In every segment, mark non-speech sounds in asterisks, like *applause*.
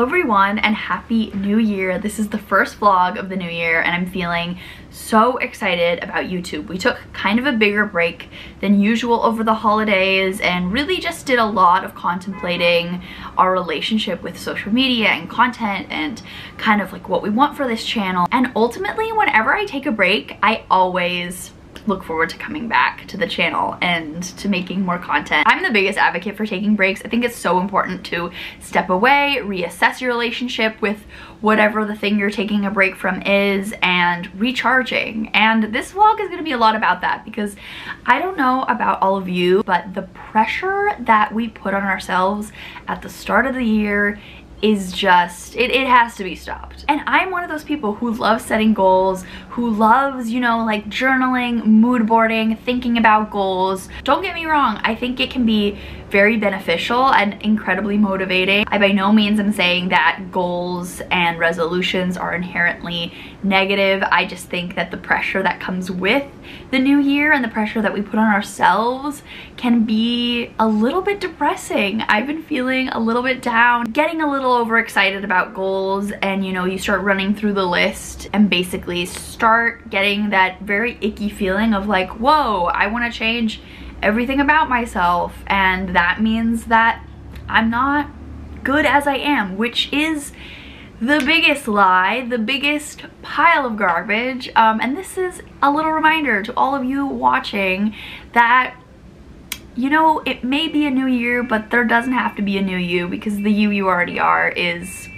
everyone and happy new year. This is the first vlog of the new year and I'm feeling so excited about YouTube. We took kind of a bigger break than usual over the holidays and really just did a lot of contemplating our relationship with social media and content and kind of like what we want for this channel. And ultimately, whenever I take a break, I always look forward to coming back to the channel and to making more content. I'm the biggest advocate for taking breaks. I think it's so important to step away, reassess your relationship with whatever the thing you're taking a break from is and recharging. And this vlog is gonna be a lot about that because I don't know about all of you, but the pressure that we put on ourselves at the start of the year is just, it, it has to be stopped. And I'm one of those people who loves setting goals, who loves, you know, like journaling, mood boarding, thinking about goals. Don't get me wrong, I think it can be very beneficial and incredibly motivating. I by no means am saying that goals and resolutions are inherently negative. I just think that the pressure that comes with the new year and the pressure that we put on ourselves can be a little bit depressing. I've been feeling a little bit down, getting a little overexcited about goals and you know, you start running through the list and basically start getting that very icky feeling of like, whoa, I wanna change everything about myself and that means that I'm not good as I am, which is the biggest lie, the biggest pile of garbage. Um, and this is a little reminder to all of you watching that you know, it may be a new year, but there doesn't have to be a new you because the you you already are is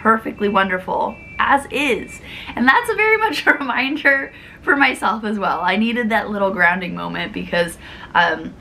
perfectly wonderful as is. And that's a very much a *laughs* reminder for myself as well. I needed that little grounding moment because um,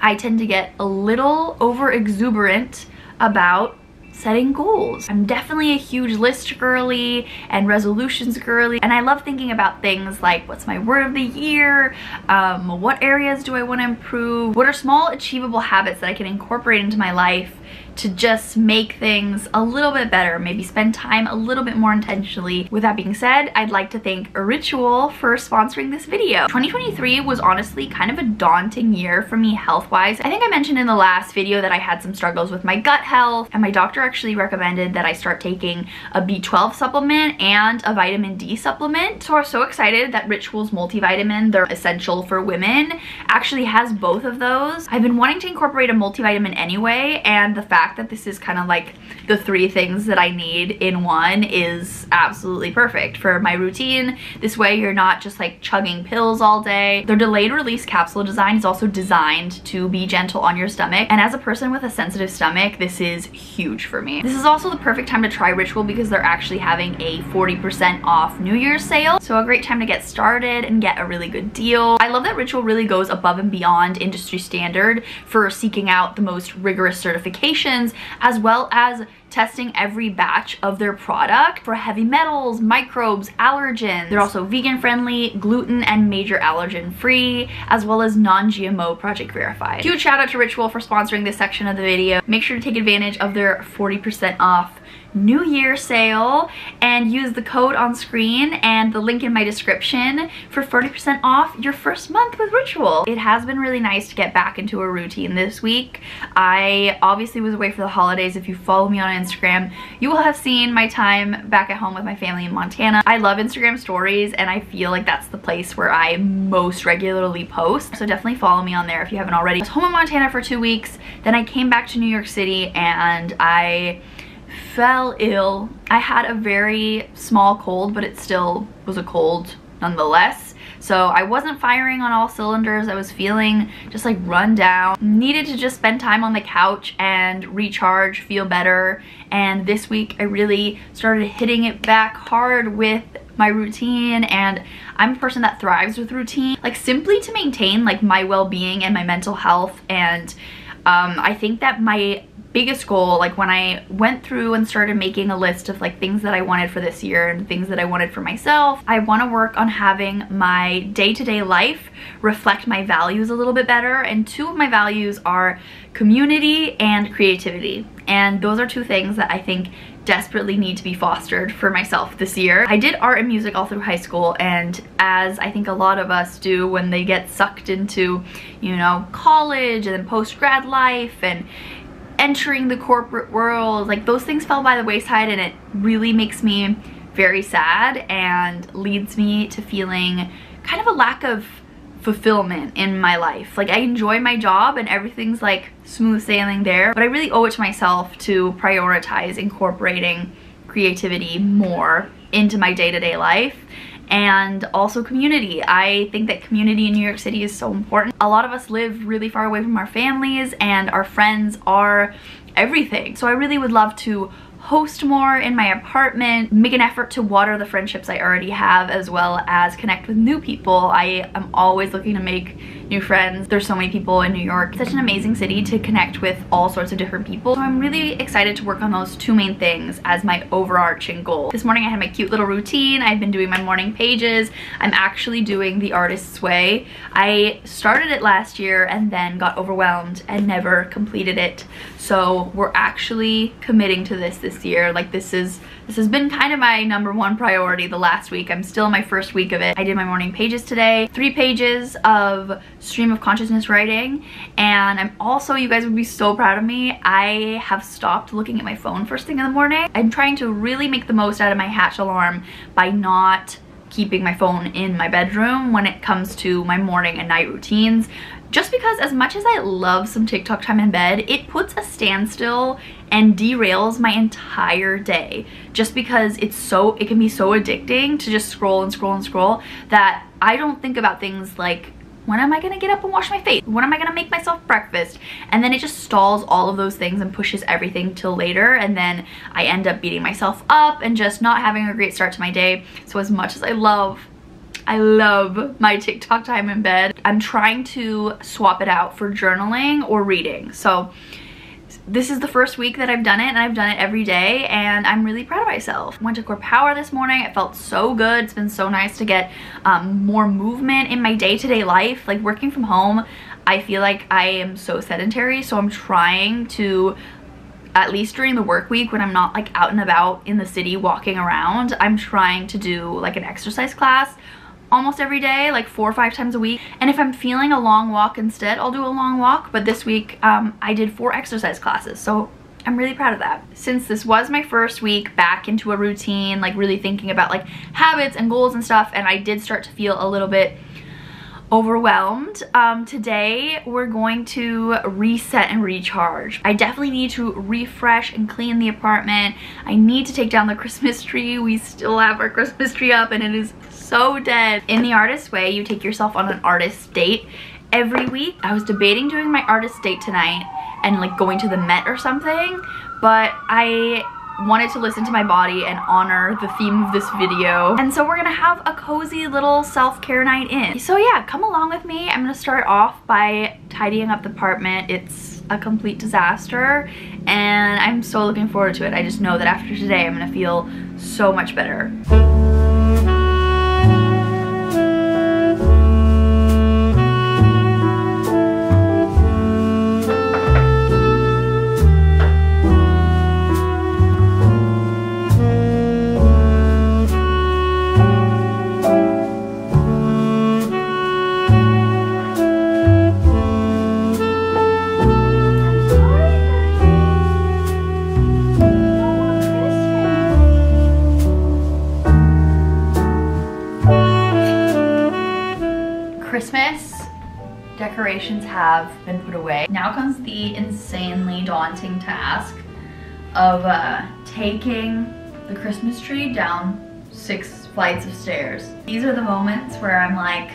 I tend to get a little over exuberant about setting goals. I'm definitely a huge list girly and resolutions girly and I love thinking about things like what's my word of the year, um, what areas do I want to improve, what are small achievable habits that I can incorporate into my life to just make things a little bit better, maybe spend time a little bit more intentionally. With that being said, I'd like to thank Ritual for sponsoring this video. 2023 was honestly kind of a daunting year for me health-wise. I think I mentioned in the last video that I had some struggles with my gut health and my doctor actually recommended that I start taking a B12 supplement and a vitamin D supplement. So I was so excited that Ritual's multivitamin, they're essential for women, actually has both of those. I've been wanting to incorporate a multivitamin anyway and the fact fact that this is kind of like the three things that I need in one is absolutely perfect for my routine. This way you're not just like chugging pills all day. Their delayed release capsule design is also designed to be gentle on your stomach. And as a person with a sensitive stomach, this is huge for me. This is also the perfect time to try Ritual because they're actually having a 40% off New Year's sale. So a great time to get started and get a really good deal. I love that Ritual really goes above and beyond industry standard for seeking out the most rigorous certification as well as testing every batch of their product for heavy metals, microbes, allergens. They're also vegan friendly, gluten and major allergen free, as well as non-GMO project verified. Huge shout out to Ritual for sponsoring this section of the video. Make sure to take advantage of their 40% off New Year sale and use the code on screen and the link in my description for 40% off your first month with Ritual. It has been really nice to get back into a routine this week. I obviously was away for the holidays. If you follow me on Instagram, you will have seen my time back at home with my family in Montana. I love Instagram stories and I feel like that's the place where I most regularly post. So definitely follow me on there if you haven't already. I was home in Montana for two weeks, then I came back to New York City and I fell ill. I had a very small cold, but it still was a cold nonetheless. So I wasn't firing on all cylinders. I was feeling just like run down. Needed to just spend time on the couch and recharge, feel better. And this week I really started hitting it back hard with my routine and I'm a person that thrives with routine like simply to maintain like my well-being and my mental health and um, I think that my biggest goal like when I went through and started making a list of like things that I wanted for this year and things that I wanted for myself I want to work on having my day-to-day -day life reflect my values a little bit better and two of my values are community and creativity and those are two things that I think desperately need to be fostered for myself this year. I did art and music all through high school and as I think a lot of us do when they get sucked into, you know, college and post-grad life and entering the corporate world. Like those things fell by the wayside and it really makes me very sad and leads me to feeling kind of a lack of fulfillment in my life. Like I enjoy my job and everything's like smooth sailing there, but I really owe it to myself to prioritize incorporating creativity more into my day-to-day -day life and also community. I think that community in New York City is so important. A lot of us live really far away from our families and our friends are everything. So I really would love to host more in my apartment, make an effort to water the friendships I already have as well as connect with new people. I am always looking to make new friends. There's so many people in New York. Such an amazing city to connect with all sorts of different people. So I'm really excited to work on those two main things as my overarching goal. This morning I had my cute little routine. I've been doing my morning pages. I'm actually doing the artist's way. I started it last year and then got overwhelmed and never completed it. So we're actually committing to this this year. Like this is this has been kind of my number one priority the last week. I'm still in my first week of it. I did my morning pages today. Three pages of stream of consciousness writing. And I'm also, you guys would be so proud of me, I have stopped looking at my phone first thing in the morning. I'm trying to really make the most out of my hatch alarm by not keeping my phone in my bedroom when it comes to my morning and night routines just because as much as I love some TikTok time in bed, it puts a standstill and derails my entire day just because it's so, it can be so addicting to just scroll and scroll and scroll that I don't think about things like when am I gonna get up and wash my face? When am I gonna make myself breakfast? And then it just stalls all of those things and pushes everything till later and then I end up beating myself up and just not having a great start to my day. So as much as I love I love my TikTok time in bed. I'm trying to swap it out for journaling or reading. So this is the first week that I've done it and I've done it every day and I'm really proud of myself. Went to CorePower this morning. It felt so good. It's been so nice to get um, more movement in my day-to-day -day life. Like working from home, I feel like I am so sedentary so I'm trying to at least during the work week when I'm not like out and about in the city walking around, I'm trying to do like an exercise class almost every day, like four or five times a week. And if I'm feeling a long walk instead, I'll do a long walk. But this week, um, I did four exercise classes. So I'm really proud of that. Since this was my first week back into a routine, like really thinking about like habits and goals and stuff, and I did start to feel a little bit overwhelmed. Um, today we're going to reset and recharge. I definitely need to refresh and clean the apartment. I need to take down the Christmas *laughs* tree. We still have our Christmas tree up and it is so dead. In the artist way, you take yourself on an artist date every week. I was debating doing my artist date tonight and like going to the Met or something, but I wanted to listen to my body and honor the theme of this video. And so we're gonna have a cozy little self-care night in. So yeah, come along with me. I'm gonna start off by tidying up the apartment. It's a complete disaster and I'm so looking forward to it. I just know that after today I'm gonna feel so much better. Have been put away. Now comes the insanely daunting task of uh, taking the Christmas tree down six flights of stairs. These are the moments where I'm like,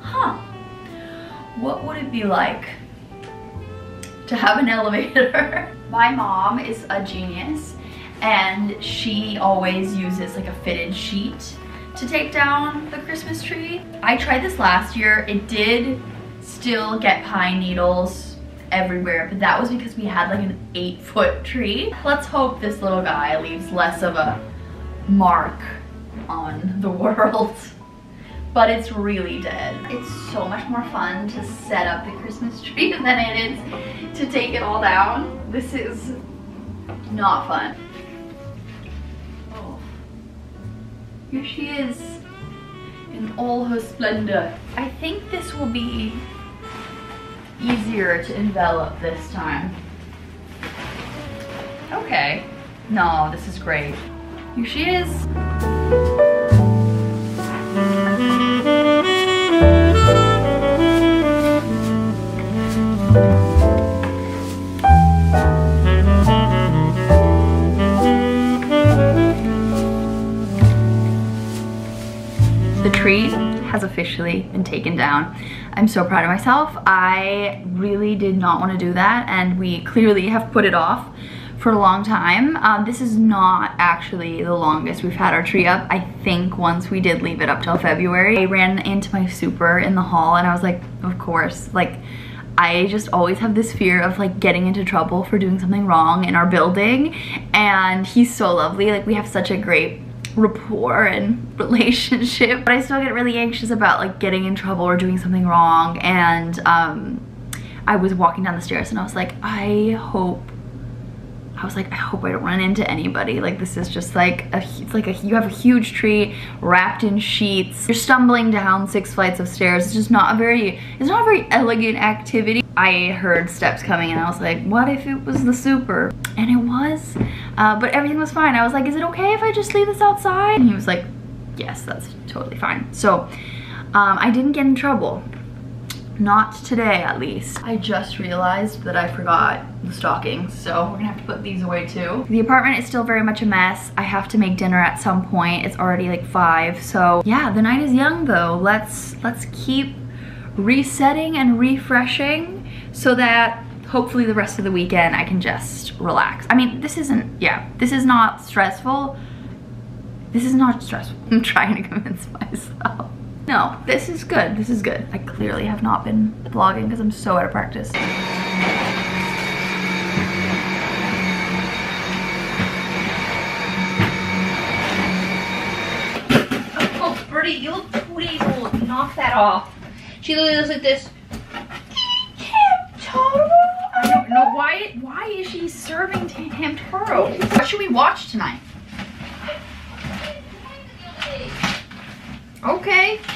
huh, what would it be like to have an *laughs* elevator? My mom is a genius and she always uses like a fitted sheet to take down the Christmas tree. I tried this last year. It did still get pine needles everywhere, but that was because we had like an eight foot tree. Let's hope this little guy leaves less of a mark on the *laughs* world. But it's really dead. It's so much more fun to set up the Christmas tree *laughs* than it is to take it all down. This is not fun. Oh. Here she is in all her splendor. I think this will be easier to envelop this time. Okay. No, this is great. Here she is. The tree has officially been taken down. I'm so proud of myself. I really did not want to do that and we clearly have put it off for a long time. Um, this is not actually the longest we've had our tree up. I think once we did leave it up till February. I ran into my super in the hall and I was like, of course, like I just always have this fear of like getting into trouble for doing something wrong in our building and he's so lovely. Like we have such a great rapport and *laughs* relationship but I still get really anxious about like getting in trouble or doing something wrong and um, I was walking down the stairs and I was like I hope I was like, I hope I don't run into anybody. Like this is just like, a, it's like a, you have a huge tree wrapped in sheets. You're stumbling down six flights of stairs. It's just not a very, it's not a very elegant activity. I heard steps coming and I was like, what if it was the super? And it was, uh, but everything was fine. I was like, is it okay if I just leave this outside? And he was like, yes, that's totally fine. So um, I didn't get in trouble. Not today, at least. I just realized that I forgot the stockings, so we're gonna have to put these away too. The apartment is still very much a mess. I have to make dinner at some point. It's already like five, so yeah, the night is young though. Let's, let's keep resetting and refreshing so that hopefully the rest of the weekend I can just relax. I mean, this isn't, yeah, this is not stressful. This is not stressful. *laughs* I'm trying to convince myself. No, this is good. This is good. I clearly have not been vlogging because I'm so out of practice. Oh, Birdie, you look two days old. Knock that off. She literally looks like this. I don't know why. Why is she serving Hamtaro? What should we watch tonight? Okay. *laughs*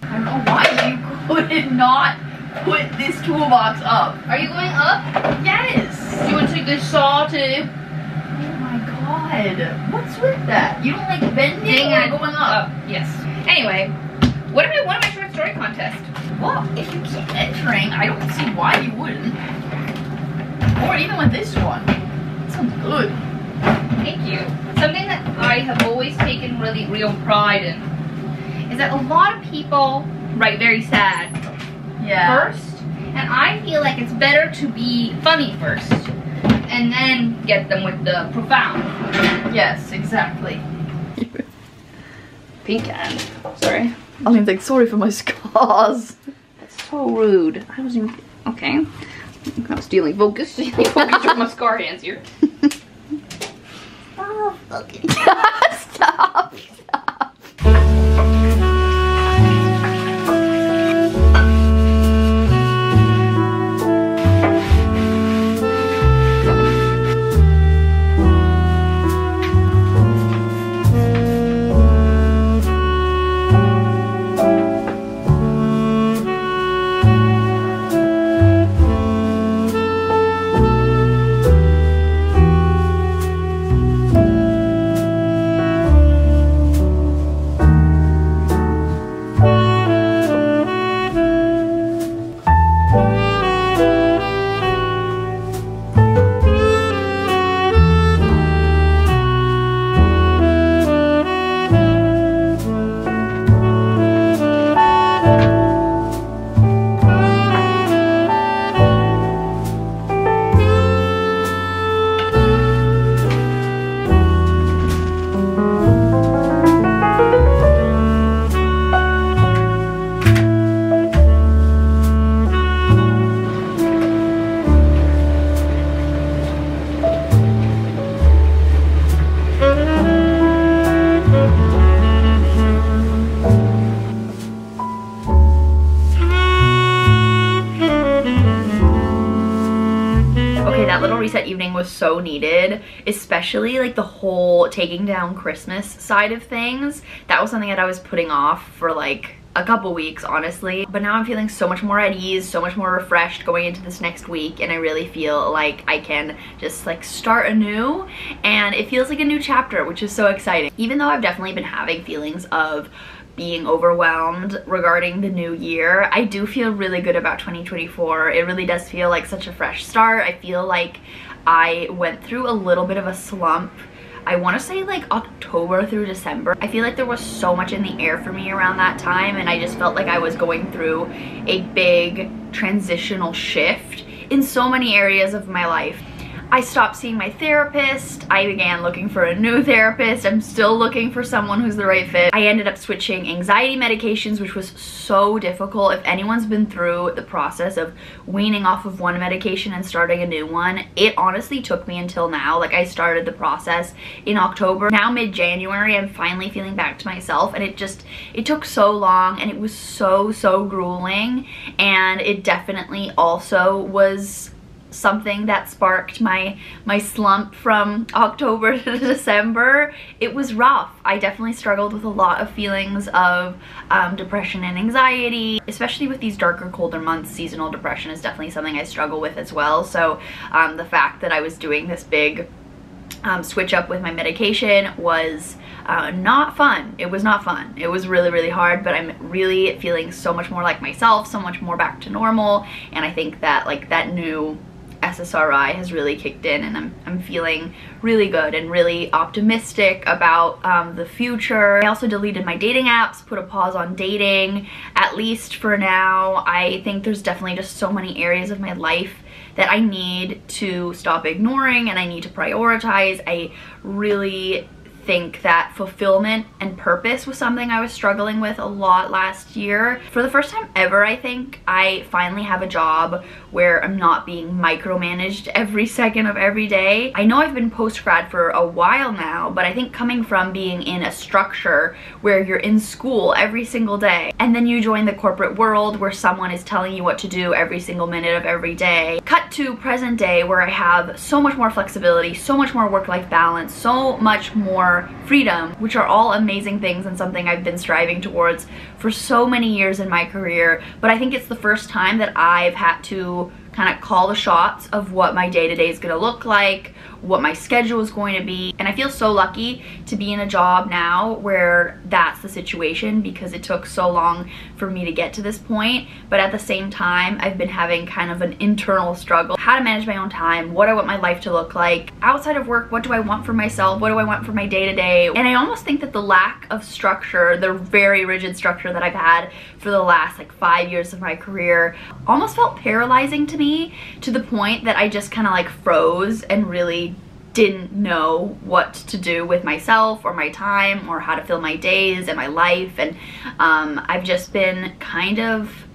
I don't know why you could not put this toolbox up. Are you going up? Yes. You want to take this saw too? Oh my god. What's with that? You don't like bending or going up? Yes. Anyway, what if I won my short story contest? Well, if you keep entering, I don't see why you wouldn't. Or even with this one. It good. Thank you. Something that I have always taken really real pride in is that a lot of people write very sad Yeah. first, and I feel like it's better to be funny first and then get them with the profound. Yes, exactly. *laughs* Pink hand. Sorry. I mean, like, sorry for my *laughs* scars. That's so rude. I was even okay. I'm stealing focus. *laughs* Stealing focus with my scar hands here. *laughs* Ah, *laughs* Stop. Stop. Needed, especially like the whole taking down Christmas side of things. That was something that I was putting off for like a couple weeks honestly but now I'm feeling so much more at ease so much more refreshed going into this next week and I really feel like I can just like start anew and it feels like a new chapter which is so exciting even though I've definitely been having feelings of being overwhelmed regarding the new year. I do feel really good about 2024. It really does feel like such a fresh start. I feel like I went through a little bit of a slump I want to say like October through December. I feel like there was so much in the air for me around that time and I just felt like I was going through a big transitional shift in so many areas of my life. I stopped seeing my therapist. I began looking for a new *laughs* therapist. I'm still looking for someone who's the right fit. I ended up switching anxiety medications, which was so difficult. If anyone's been through the process of weaning off of one medication and starting a new one, it honestly took me until now. Like I started the process in October. Now mid-January, I'm finally feeling back to myself and it just, it took so long and it was so, so grueling. And it definitely also was something that sparked my my slump from October *laughs* to December. It was rough. I definitely struggled with a lot of feelings of um, depression and anxiety, especially with these darker, colder months. Seasonal depression is definitely something I struggle with as well. So um, the fact that I was doing this big um, switch up with my medication was uh, not fun. It was not fun. It was really, really hard, but I'm really feeling so much more like myself, so much more back to normal. And I think that like that new SSRI has really kicked in and I'm, I'm feeling really good and really optimistic about um, the future. I also deleted my dating apps, put a pause on dating, at least for now. I think there's definitely just so many areas of my life that I need to stop ignoring and I need to prioritize. I really think that fulfillment and purpose was something I was struggling with a lot last year. For the first time ever, I think, I finally have a job where I'm not being micromanaged every second of every day. I know I've been post-grad for a while now, but I think coming from being in a structure where you're in school every single day, and then you join the corporate world where someone is telling you what to do every single minute of every day, cut to present day where I have so much more flexibility, so much more work-life balance, so much more freedom, which are all amazing things and something I've been striving towards for so many years in my career. But I think it's the first time that I've had to kind of call the shots of what my day-to-day -day is going to look like, what my schedule is going to be. And I feel so lucky to be in a job now where that's the situation because it took so long for me to get to this point. But at the same time, I've been having kind of an internal struggle. How to manage my own time, what I want my life to look like. Outside of work, what do I want for myself? What do I want for my day-to-day? -day? And I almost think that the lack of structure, the very rigid structure that I've had for the last like five years of my career almost felt paralyzing to me to the point that I just kind of like froze and really didn't know what to do with myself or my time or how to fill my days and my life. And um, I've just been kind of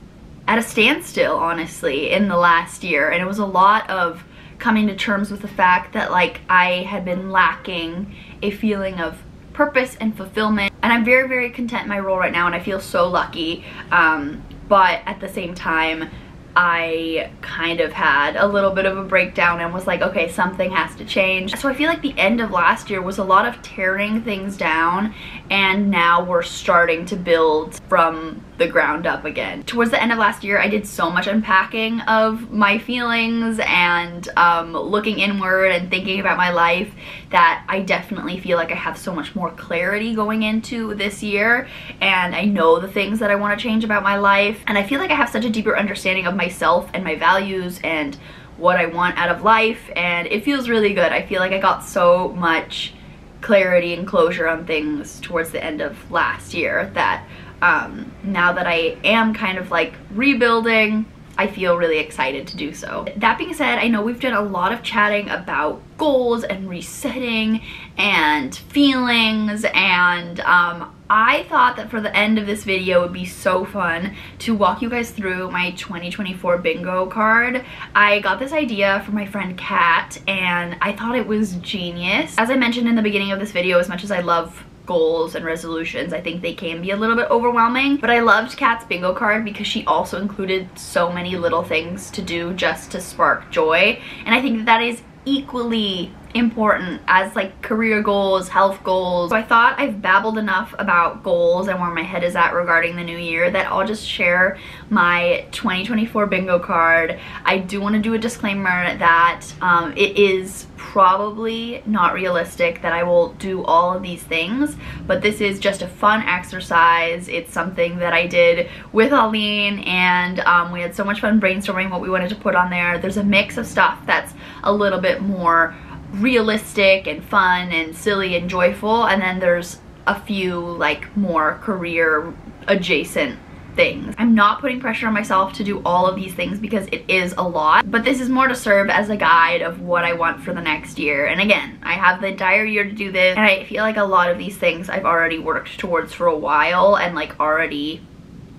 at a standstill honestly in the last year. And it was a lot of coming to terms with the fact that like I had been lacking a feeling of purpose and fulfillment. And I'm very very content in my role right now and I feel so lucky. Um, but at the same time I kind of had a little bit of a breakdown and was like, okay, something has to change. So I feel like the end of last year was a lot of tearing things down and now we're starting to build from the ground up again. Towards the end of last year, I did so much unpacking of my feelings and um, looking inward and thinking about my life that I definitely feel like I have so much more clarity going into this year and I know the things that I want to change about my life and I feel like I have such a deeper understanding of myself and my values and what I want out of life and it feels really good. I feel like I got so much clarity and closure on things towards the end of last year that um, now that I am kind of like rebuilding, I feel really excited to do so. That being said, I know we've done a lot of chatting about goals and resetting and feelings and um, I thought that for the end of this video would be so fun to walk you guys through my 2024 bingo card. I got this idea from my friend Kat and I thought it was genius. As I mentioned in the beginning of this video, as much as I love goals and resolutions. I think they can be a little bit overwhelming, but I loved Kat's bingo card because she also included so many little things to do just to spark joy. And I think that, that is equally important as like career goals, health goals. So I thought I've babbled enough about goals and where my head is at regarding the new year that I'll just share my 2024 bingo card. I do want to do a disclaimer that um, it is probably not realistic that I will do all of these things, but this is just a fun exercise. It's something that I did with Aline and um, we had so much fun brainstorming what we wanted to put on there. There's a mix of stuff that's a little bit more realistic and fun and silly and joyful and then there's a few like more career adjacent things. I'm not putting pressure on myself to do all of these things because it is a lot, but this is more to serve as a guide of what I want for the next year. And again, I have the entire year to do this, and I feel like a lot of these things I've already worked towards for a while and like already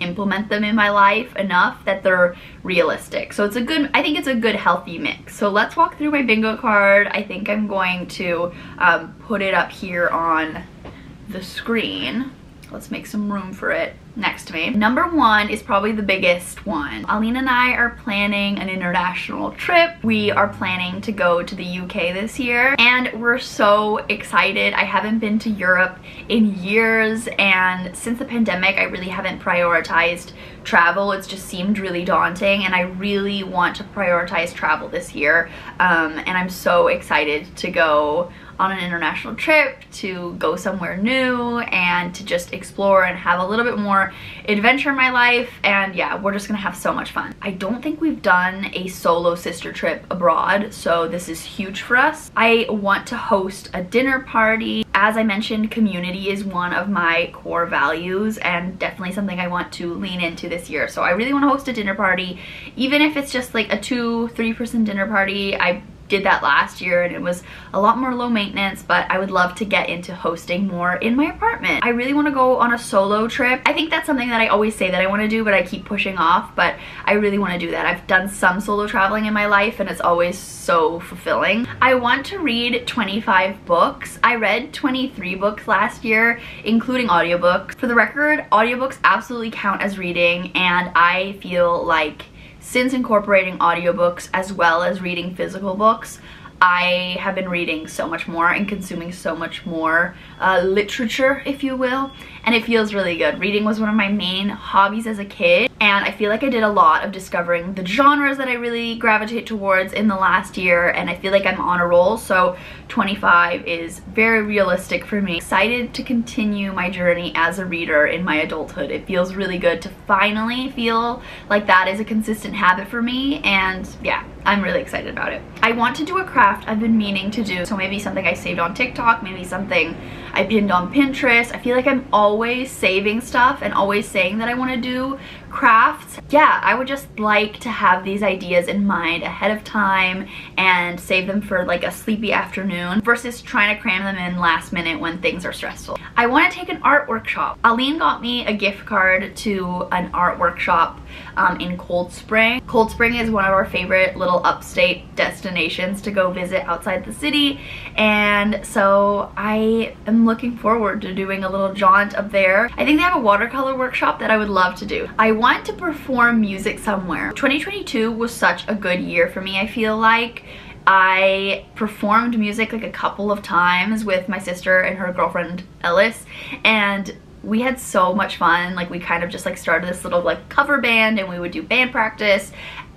implement them in my life enough that they're realistic. So it's a good, I think it's a good healthy mix. So let's walk through my bingo card. I think I'm going to um, put it up here on the screen. Let's make some room for it next to me. Number one is probably the biggest one. Aline and I are planning an international trip. We are planning to go to the UK this year and we're so excited. I haven't been to Europe in years and since the pandemic I really haven't prioritized travel. It's just seemed really daunting and I really want to prioritize travel this year um, and I'm so excited to go on an international trip, to go somewhere new, and to just explore and have a little bit more adventure in my life. And yeah, we're just gonna have so much fun. I don't think we've done a solo sister trip abroad, so this is huge for us. I want to host a dinner party. As I mentioned, community is one of my core values and definitely something I want to lean into this year. So I really want to host a dinner party, even if it's just like a two, three person dinner party. I did that last year and it was a lot more low maintenance but I would love to get into hosting more in my apartment. I really want to go on a solo trip. I think that's something that I always say that I want to do but I keep pushing off but I really want to do that. I've done some solo traveling in my life and it's always so fulfilling. I want to read 25 books. I read 23 books last year including audiobooks. For the record, audiobooks absolutely count as reading and I feel like since incorporating audiobooks as well as reading physical books, I have been reading so much more and consuming so much more uh, literature, if you will, and it feels really good. Reading was one of my main hobbies as a kid, and I feel like I did a lot of discovering the genres that I really gravitate towards in the last year, and I feel like I'm on a roll, so 25 is very realistic for me. Excited to continue my journey as a reader in my adulthood. It feels really good to finally feel like that is a consistent habit for me, and yeah, I'm really excited about it. I want to do a craft I've been meaning to do. So maybe something I saved on TikTok, maybe something I pinned on Pinterest. I feel like I'm always saving stuff and always saying that I want to do crafts. Yeah, I would just like to have these ideas in mind ahead of time and save them for like a sleepy afternoon versus trying to cram them in last minute when things are stressful. I want to take an art workshop. Aline got me a gift card to an art workshop um, in Cold Spring. Cold Spring is one of our favorite little upstate destinations to go visit outside the city and so I am looking forward to doing a little jaunt up there. I think they have a watercolor workshop that I would love to do. I want to perform music somewhere. 2022 was such a good year for me I feel like. I performed music like a couple of times with my sister and her girlfriend Ellis and we had so much fun like we kind of just like started this little like cover band and we would do band practice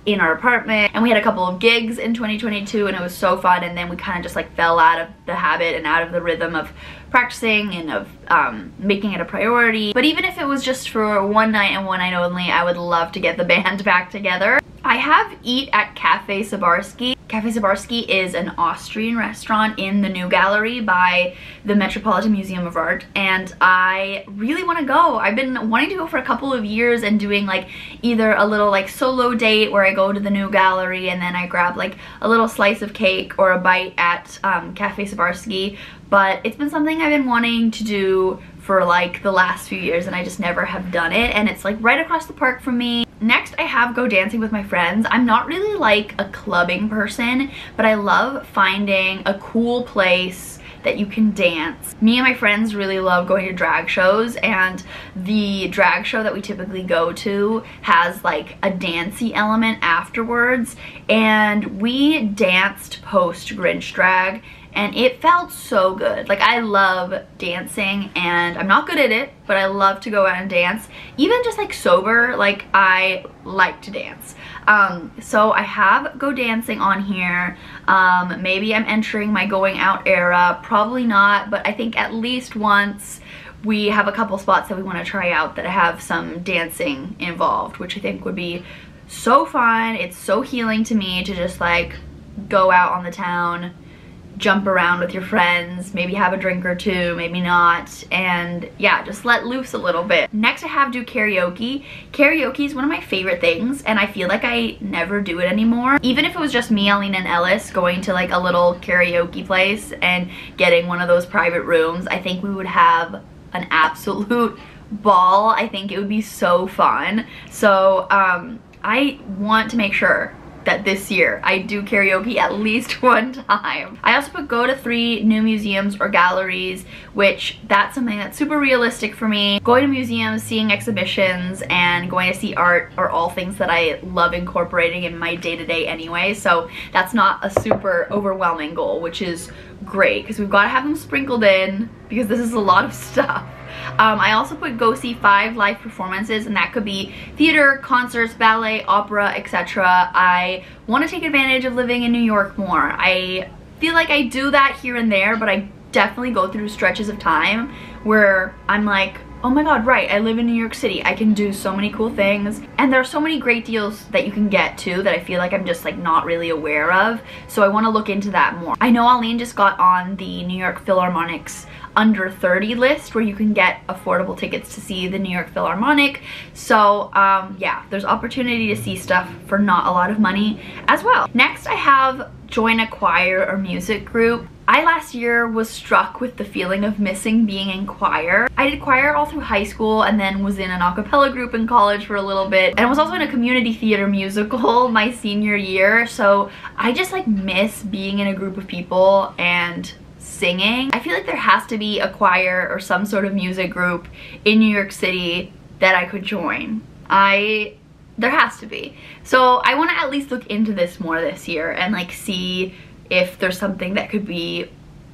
in our apartment and we had a couple of gigs in 2022 and it was so fun and then we kind of just like fell out of the habit and out of the rhythm of practicing and of um, making it a priority but even if it was just for one night and one night only I would love to get the *laughs* band back together I have eat at Cafe Sabarsky. Cafe Sabarsky is an Austrian restaurant in the New Gallery by the Metropolitan Museum of Art and I really want to go. I've been wanting to go for a couple of years and doing like either a little like solo date where I go to the New Gallery and then I grab like a little slice of cake or a bite at um, Cafe Sabarsky but it's been something I've been wanting to do for like the last few years and I just never have done it and it's like right across the park from me Next, I have go dancing with my friends. I'm not really like a clubbing person, but I love finding a cool place that you can dance. Me and my friends really love going to drag shows and the drag show that we typically go to has like a dancey element afterwards and we danced post Grinch drag and it felt so good. Like I love dancing and I'm not good at it, but I love to go out and dance. Even just like sober, like I like to dance. Um, so I have Go Dancing on here. Um, maybe I'm entering my going out era. Probably not, but I think at least once we have a couple spots that we want to try out that have some dancing involved, which I think would be so fun. It's so healing to me to just like go out on the town jump around with your friends, maybe have a drink or two, maybe not, and yeah, just let loose a little bit. Next I have do karaoke. Karaoke is one of my favorite things and I feel like I never do it anymore. Even if it was just me, Aline, and Ellis going to like a little karaoke place and getting one of those private rooms, I think we would have an absolute *laughs* ball. I think it would be so fun. So um, I want to make sure that this year I do karaoke at least *laughs* one time. I also put go to three new museums or galleries, which that's something that's super realistic for me. Going to museums, seeing exhibitions, and going to see art are all things that I love incorporating in my day-to-day -day anyway, so that's not a super overwhelming goal, which is great because we've got to have them sprinkled in because this is a lot of *laughs* stuff. Um, I also put go see five live performances and that could be theater, concerts, ballet, opera, etc. I want to take advantage of living in New York more. I feel like I do that here and there, but I definitely go through stretches of time where I'm like, oh my god, right, I live in New York City. I can do so many cool things. And there are so many great deals that you can get too that I feel like I'm just like not really aware of. So I want to look into that more. I know Aline just got on the New York Philharmonic's under 30 list where you can get affordable tickets to see the New York Philharmonic. So um, yeah, there's opportunity to see stuff for not a lot of money as well. Next I have join a choir or music group. I last year was struck with the feeling of missing being in choir. I did choir all through high school and then was in an a cappella group in college for a little bit and I was also in a community theater musical *laughs* my senior year so I just like miss being in a group of people and singing. I feel like there has to be a choir or some sort of music group in New York City that I could join. I there has to be. So I want to at least look into this more this year and like see if there's something that could be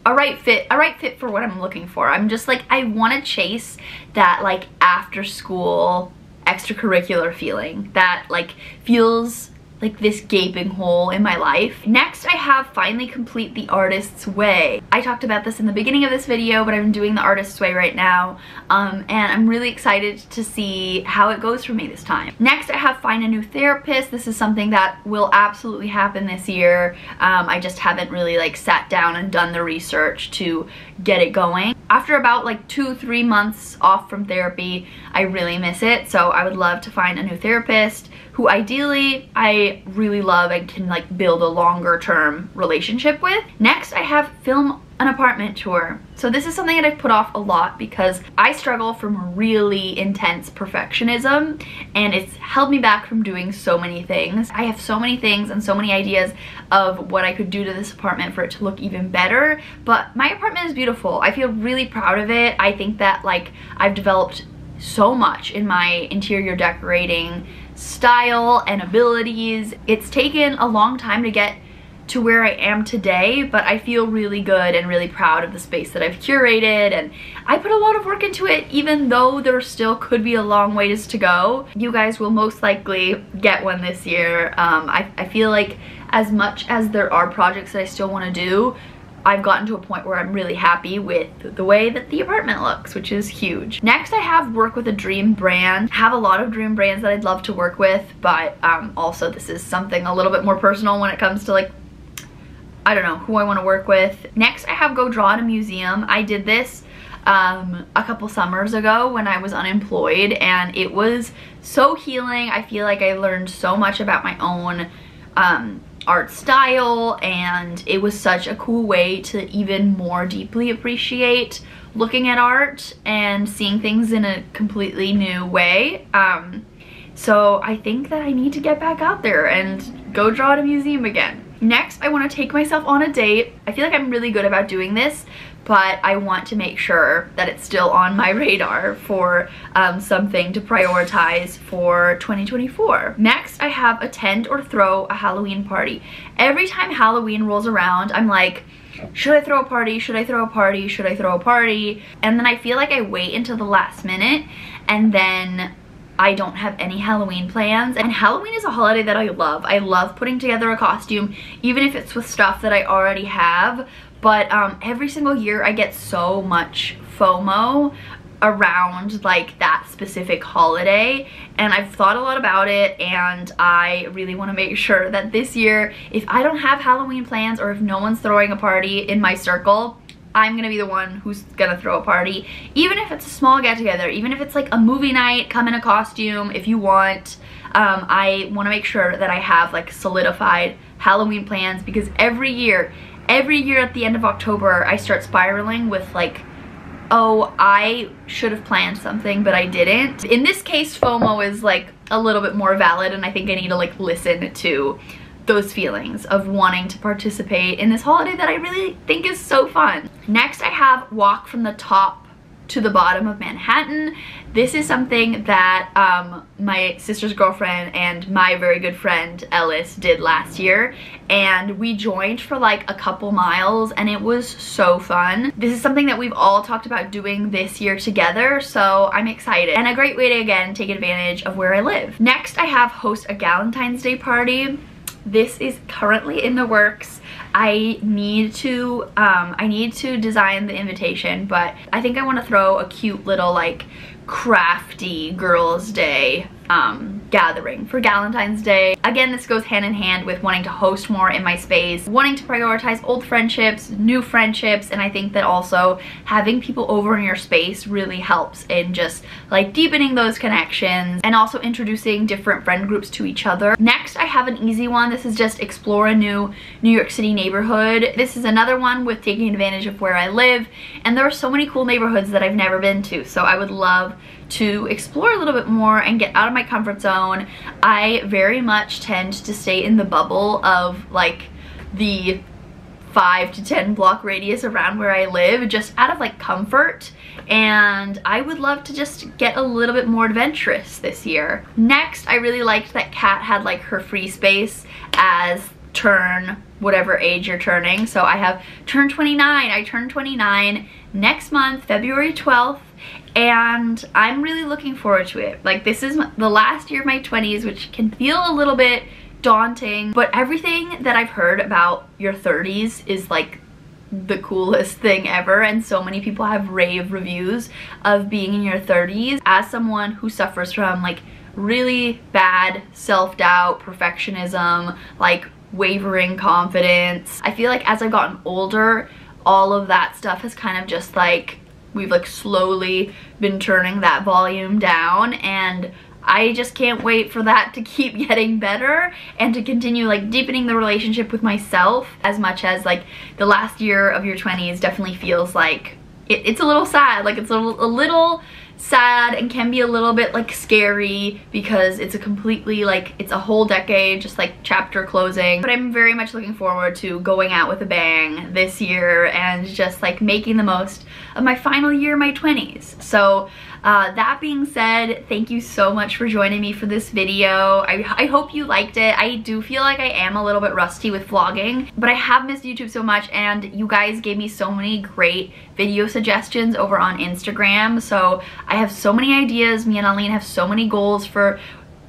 a right fit a right fit for what I'm looking for. I'm just like I want to chase that like after school extracurricular feeling that like feels like this gaping hole in my life. Next, I have finally complete the artist's way. I talked about this in the beginning of this video, but I'm doing the artist's way right now, um, and I'm really excited to see how it goes for me this time. Next, I have find a new therapist. This is something that will absolutely happen this year. Um, I just haven't really like sat down and done the research to get it going. After about like two, three months off from therapy, I really miss it. So I would love to find a new therapist who ideally I really love and can like build a longer term relationship with. Next, I have film an apartment tour. So this is something that I've put off a lot because I struggle from really intense perfectionism and it's held me back from doing so many things. I have so many things and so many ideas of what I could do to this apartment for it to look even better, but my apartment is beautiful. I feel really proud of it. I think that like I've developed so much in my interior decorating style and abilities. It's taken a long time to get to where I am today, but I feel really good and really proud of the space that I've curated and I put a lot of work into it even though there still could be a long ways to go. You guys will most likely get one this year. Um, I, I feel like as much as there are projects that I still want to do, I've gotten to a point where I'm really happy with the way that the apartment looks, which is huge. Next, I have work with a dream brand. I have a lot of dream brands that I'd love to work with, but um, also this is something a little bit more personal when it comes to like I don't know who I want to work with. Next, I have go draw at a museum. I did this um, a couple summers ago when I was unemployed and it was so healing. I feel like I learned so much about my own um, art style and it was such a cool way to even more deeply appreciate looking at art and seeing things in a completely new way. Um, so I think that I need to get back out there and go draw at a museum again. Next, I want to take myself on a date. I feel like I'm really good about doing this, but I want to make sure that it's still on my radar for um, something to prioritize for 2024. Next, I have attend or throw a Halloween party. Every time Halloween rolls around, I'm like, should I throw a party? Should I throw a party? Should I throw a party? And then I feel like I wait until the last minute and then I don't have any Halloween plans and Halloween is a holiday that I love. I love putting together a costume even if it's with stuff that I already have but um, every single year I get so much FOMO around like that specific holiday and I've thought a lot about it and I really want to make *laughs* sure that this year if I don't have Halloween plans or if no one's throwing a party in my circle I'm gonna be the one who's gonna throw a party. Even if it's a small get together even if it's like a movie night come in a costume if you want um, I want to make sure that I have like solidified Halloween plans because every year every year at the end of October I start spiraling with like oh, I should have planned something, but I didn't. In this case, FOMO is like a little bit more valid and I think I need to like listen to those feelings of wanting to participate in this holiday that I really think is so fun. Next, I have Walk from the Top to the bottom of Manhattan. This is something that um, my sister's girlfriend and my very good friend Ellis did last year and we joined for like a couple miles and it was so fun. This is something that we've all talked about doing this year together so I'm excited and a great way to again take advantage of where I live. Next I have host a Galentine's Day party. This is currently in the works. I need to um, I need to design the invitation but I think I want to throw a cute little like crafty girls day um, gathering for Valentine's Day. Again, this goes hand in hand with wanting to host more in my space, wanting to prioritize old friendships, new friendships, and I think that also having people over in your space really helps in just like deepening those connections and also introducing different friend groups to each other. Next, I have an easy one. This is just explore a new New York City neighborhood. This is another one with taking advantage of where I live, and there are so many cool neighborhoods that I've never been to, so I would love to explore a little bit more and get out of my comfort zone. I very much tend to stay in the bubble of like the five to 10 block radius around where I live just out of like comfort and I would love to just get a little bit more adventurous this year. Next, I really liked that Kat had like her free space as turn whatever age you're turning. So I have turn 29. I turn 29 next month, February 12th and I'm really looking forward to it. Like this is the last year of my 20s which can feel a little bit daunting but everything that I've heard about your 30s is like the coolest *laughs* thing ever and so many people have rave reviews of being in your 30s as someone who suffers from like really bad self-doubt perfectionism like wavering confidence I feel like as I've gotten older all of that stuff has kind of just like we've like slowly been turning that volume down and I just can't wait for that to *laughs* keep getting better and to continue like deepening the relationship with myself as much as like the last year of your 20s definitely feels like it, it's a little sad like it's a, a little sad and can be a little bit like scary because it's a completely like it's a whole decade just like chapter closing but I'm very much looking forward to going out with a bang this year and just like making the most of my final year my 20s so uh, that being said, thank you so much for joining me for this video. I, I hope you liked it. I do feel like I am a little bit rusty with vlogging, but I have missed YouTube so much and you guys gave me so many great video suggestions over on Instagram. So I have so many ideas. Me and Aline have so many goals for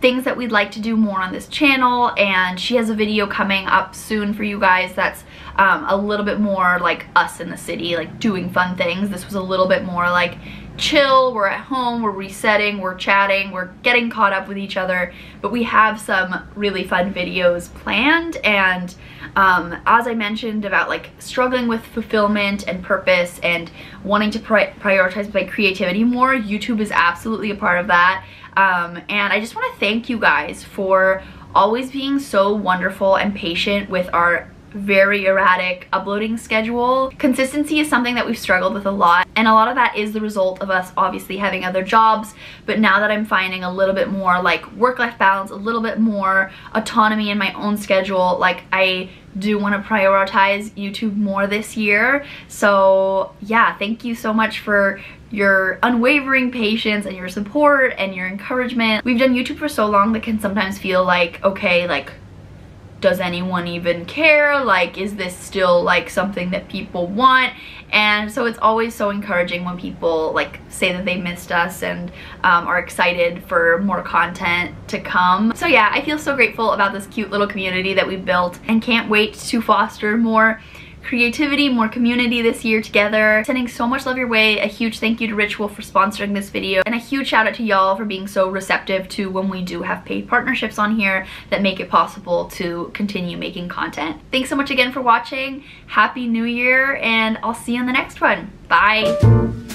things that we'd like to do more on this channel and she has a video coming up soon for you guys that's um, a little bit more like us in the city like doing fun things this was a little bit more like chill, we're at home, we're resetting, we're chatting, we're getting caught up with each other, but we have some really fun videos planned and um, as I mentioned about like struggling with fulfillment and purpose and wanting to pri prioritize my creativity more, YouTube is absolutely a part of that. Um, and I just want to thank you guys for always being so wonderful and patient with our very erratic uploading schedule. Consistency is something that we've struggled with a lot and a lot of that is the result of us obviously having other jobs but now that I'm finding a little bit more like work-life balance, a little bit more autonomy in my own schedule, like I do want to prioritize YouTube more this year. So yeah, thank you so much for your unwavering patience and your support and your encouragement. We've done YouTube for so long that can sometimes feel like, okay, like does anyone even care? Like, is this still like something that people want? And so it's always so encouraging when people like say that they missed us and um, are excited for more content to come. So yeah, I feel so grateful about this cute little community that we built and can't wait to foster more creativity, more community this year together. Sending so much love your way. A huge thank you to Ritual for sponsoring this video. And a huge shout out to y'all for being so receptive to when we do have paid partnerships on here that make it possible to continue making content. Thanks so much again for watching. Happy New Year and I'll see you in the next one. Bye.